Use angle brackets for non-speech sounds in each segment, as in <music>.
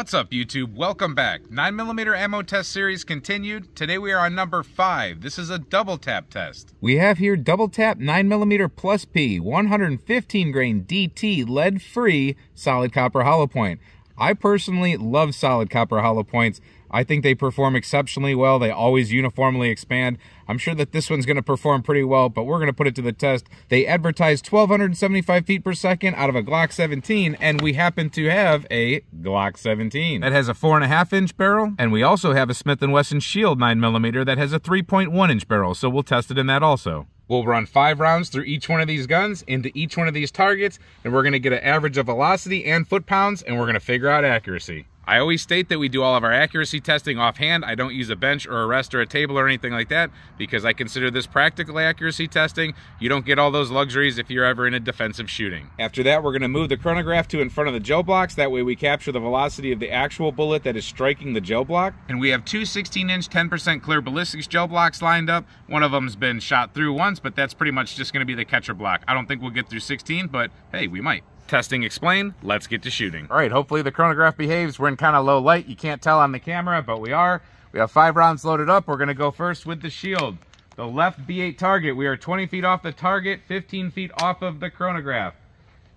What's up YouTube? Welcome back. 9mm ammo test series continued. Today we are on number 5. This is a double tap test. We have here double tap 9mm plus P 115 grain DT lead free solid copper hollow point. I personally love solid copper hollow points. I think they perform exceptionally well. They always uniformly expand. I'm sure that this one's going to perform pretty well, but we're going to put it to the test. They advertise 1,275 feet per second out of a Glock 17, and we happen to have a Glock 17. That has a 4.5 inch barrel, and we also have a Smith & Wesson Shield 9mm that has a 3.1 inch barrel, so we'll test it in that also. We'll run five rounds through each one of these guns into each one of these targets, and we're gonna get an average of velocity and foot pounds, and we're gonna figure out accuracy. I always state that we do all of our accuracy testing offhand. I don't use a bench or a rest or a table or anything like that because I consider this practical accuracy testing. You don't get all those luxuries if you're ever in a defensive shooting. After that, we're gonna move the chronograph to in front of the gel blocks. That way we capture the velocity of the actual bullet that is striking the gel block. And we have two 16 inch, 10% clear ballistics gel blocks lined up. One of them's been shot through once, but that's pretty much just gonna be the catcher block. I don't think we'll get through 16, but hey, we might. Testing explained, let's get to shooting. All right, hopefully the chronograph behaves. We're in kind of low light. You can't tell on the camera, but we are. We have five rounds loaded up. We're gonna go first with the shield. The left B8 target, we are 20 feet off the target, 15 feet off of the chronograph.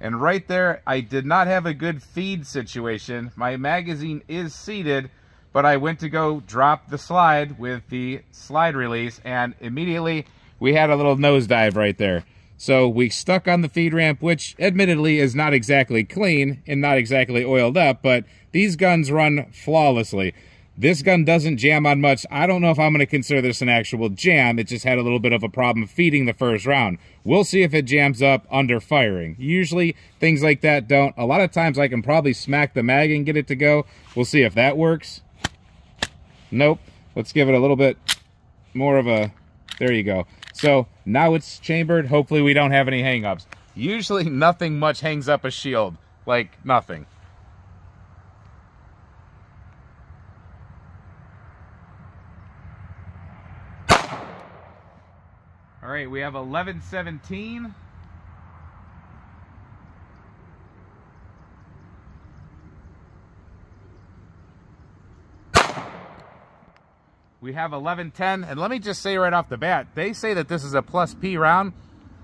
And right there, I did not have a good feed situation. My magazine is seated, but I went to go drop the slide with the slide release, and immediately we had a little nosedive right there. So we stuck on the feed ramp, which admittedly is not exactly clean and not exactly oiled up, but these guns run flawlessly. This gun doesn't jam on much. I don't know if I'm going to consider this an actual jam. It just had a little bit of a problem feeding the first round. We'll see if it jams up under firing. Usually things like that don't. A lot of times I can probably smack the mag and get it to go. We'll see if that works. Nope. Let's give it a little bit more of a... There you go. So now it's chambered. Hopefully we don't have any hangups. Usually nothing much hangs up a shield. Like nothing. All right, we have 1117. We have 1110, and let me just say right off the bat, they say that this is a plus P round,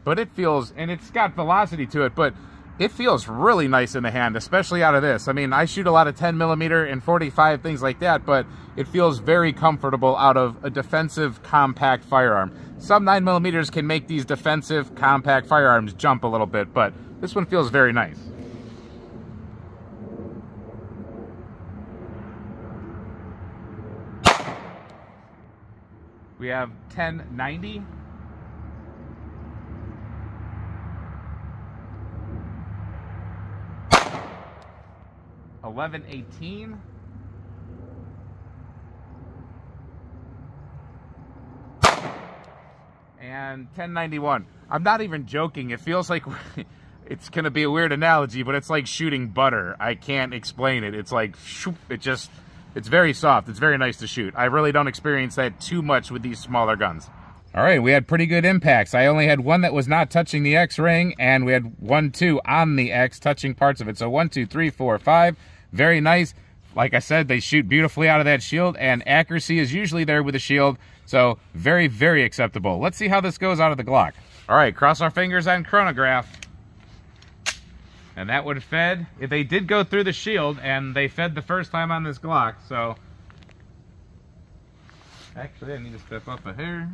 but it feels, and it's got velocity to it, but it feels really nice in the hand, especially out of this. I mean, I shoot a lot of 10 millimeter and 45, things like that, but it feels very comfortable out of a defensive compact firearm. Some 9 millimeters can make these defensive compact firearms jump a little bit, but this one feels very nice. We have 1090. Eleven eighteen. And 1091. I'm not even joking. It feels like <laughs> it's going to be a weird analogy, but it's like shooting butter. I can't explain it. It's like, it just, it's very soft. It's very nice to shoot. I really don't experience that too much with these smaller guns. All right, we had pretty good impacts. I only had one that was not touching the X ring, and we had one, two on the X touching parts of it. So one, two, three, four, five. Very nice. Like I said, they shoot beautifully out of that shield, and accuracy is usually there with a the shield. So very, very acceptable. Let's see how this goes out of the Glock. All right, cross our fingers on chronograph. And that would have fed, if they did go through the shield, and they fed the first time on this Glock, so. Actually, I need to step up a hair.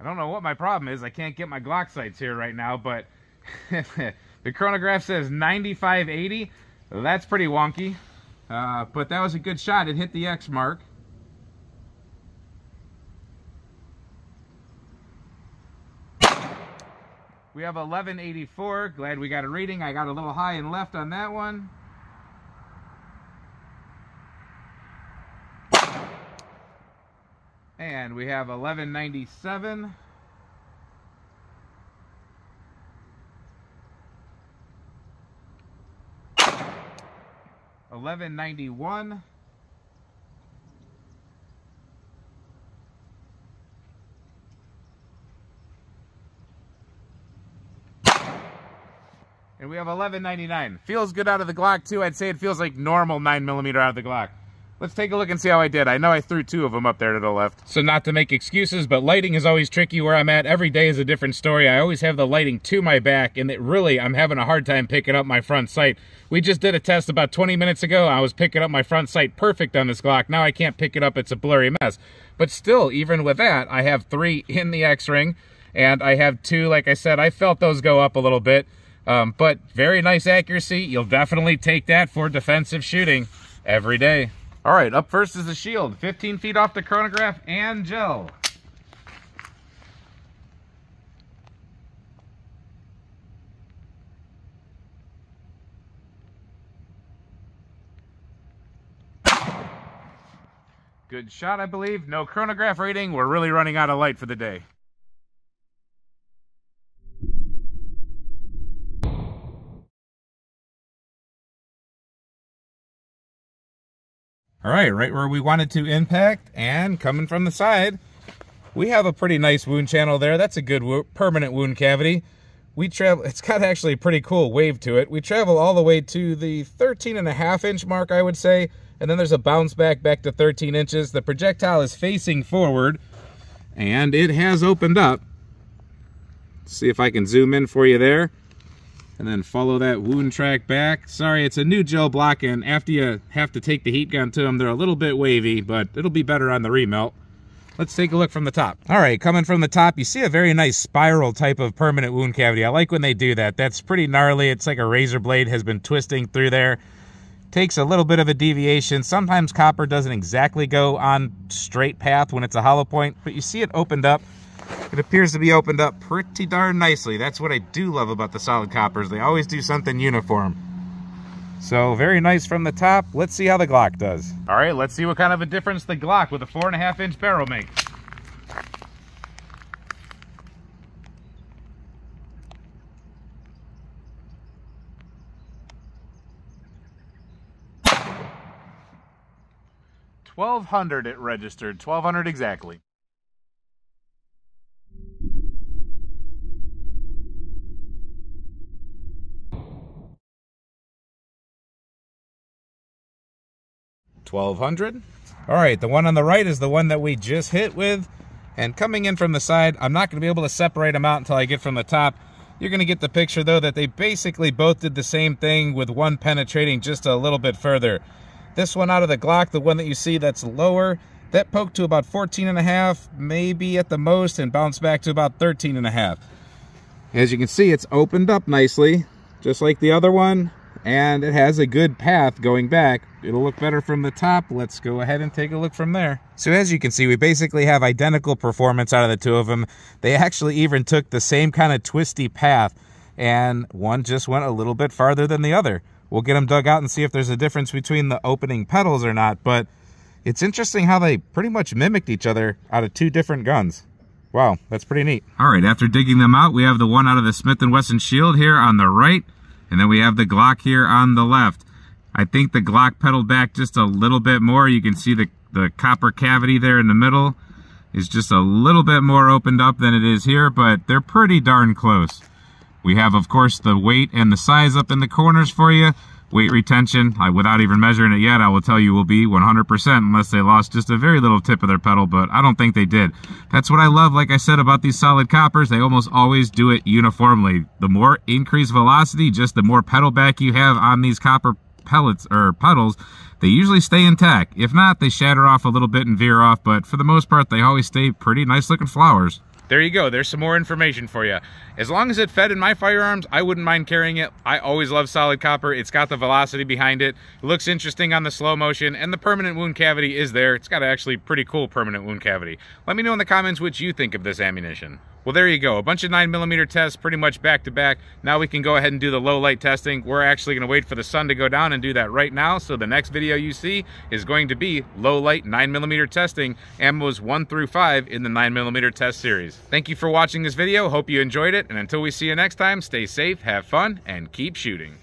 I don't know what my problem is. I can't get my Glock sights here right now, but <laughs> the chronograph says 9580. That's pretty wonky. Uh, but that was a good shot. It hit the X mark. We have 1184. Glad we got a reading. I got a little high and left on that one. And we have 1197. 1191. And we have 1199. Feels good out of the Glock too. I'd say it feels like normal 9mm out of the Glock. Let's take a look and see how I did. I know I threw two of them up there to the left. So not to make excuses, but lighting is always tricky where I'm at. Every day is a different story. I always have the lighting to my back, and it really, I'm having a hard time picking up my front sight. We just did a test about 20 minutes ago. I was picking up my front sight perfect on this Glock. Now I can't pick it up. It's a blurry mess. But still, even with that, I have three in the X-ring, and I have two, like I said, I felt those go up a little bit. Um, but very nice accuracy. You'll definitely take that for defensive shooting every day. All right, up first is the shield, 15 feet off the chronograph and gel. Good shot, I believe. No chronograph rating. We're really running out of light for the day. All right, right where we wanted to impact and coming from the side, we have a pretty nice wound channel there. That's a good wo permanent wound cavity. We travel, it's got actually a pretty cool wave to it. We travel all the way to the 13 and a half inch mark, I would say. And then there's a bounce back back to 13 inches. The projectile is facing forward and it has opened up. Let's see if I can zoom in for you there and then follow that wound track back. Sorry, it's a new gel block, and after you have to take the heat gun to them, they're a little bit wavy, but it'll be better on the remelt. Let's take a look from the top. All right, coming from the top, you see a very nice spiral type of permanent wound cavity. I like when they do that. That's pretty gnarly. It's like a razor blade has been twisting through there. Takes a little bit of a deviation. Sometimes copper doesn't exactly go on straight path when it's a hollow point, but you see it opened up it appears to be opened up pretty darn nicely. That's what I do love about the solid coppers. They always do something uniform. So very nice from the top. Let's see how the Glock does. All right, let's see what kind of a difference the Glock with a four and a half inch barrel makes. Twelve hundred it registered, twelve hundred exactly. 1200. All right, the one on the right is the one that we just hit with. And coming in from the side, I'm not going to be able to separate them out until I get from the top. You're going to get the picture, though, that they basically both did the same thing with one penetrating just a little bit further. This one out of the Glock, the one that you see that's lower, that poked to about 14 and a half, maybe at the most, and bounced back to about 13 and a half. As you can see, it's opened up nicely, just like the other one and it has a good path going back. It'll look better from the top. Let's go ahead and take a look from there. So as you can see, we basically have identical performance out of the two of them. They actually even took the same kind of twisty path and one just went a little bit farther than the other. We'll get them dug out and see if there's a difference between the opening petals or not, but it's interesting how they pretty much mimicked each other out of two different guns. Wow, that's pretty neat. All right, after digging them out, we have the one out of the Smith & Wesson Shield here on the right and then we have the Glock here on the left. I think the Glock petaled back just a little bit more. You can see the, the copper cavity there in the middle is just a little bit more opened up than it is here, but they're pretty darn close. We have, of course, the weight and the size up in the corners for you weight retention, I, without even measuring it yet, I will tell you will be 100% unless they lost just a very little tip of their petal, but I don't think they did. That's what I love, like I said, about these solid coppers. They almost always do it uniformly. The more increased velocity, just the more petal back you have on these copper pellets or petals, they usually stay intact. If not, they shatter off a little bit and veer off, but for the most part, they always stay pretty nice looking flowers there you go. There's some more information for you. As long as it fed in my firearms, I wouldn't mind carrying it. I always love solid copper. It's got the velocity behind it. It looks interesting on the slow motion, and the permanent wound cavity is there. It's got actually pretty cool permanent wound cavity. Let me know in the comments what you think of this ammunition. Well, there you go. A bunch of 9mm tests pretty much back to back. Now we can go ahead and do the low light testing. We're actually going to wait for the sun to go down and do that right now. So the next video you see is going to be low light 9mm testing, ammos 1 through 5 in the 9mm test series. Thank you for watching this video. Hope you enjoyed it. And until we see you next time, stay safe, have fun, and keep shooting.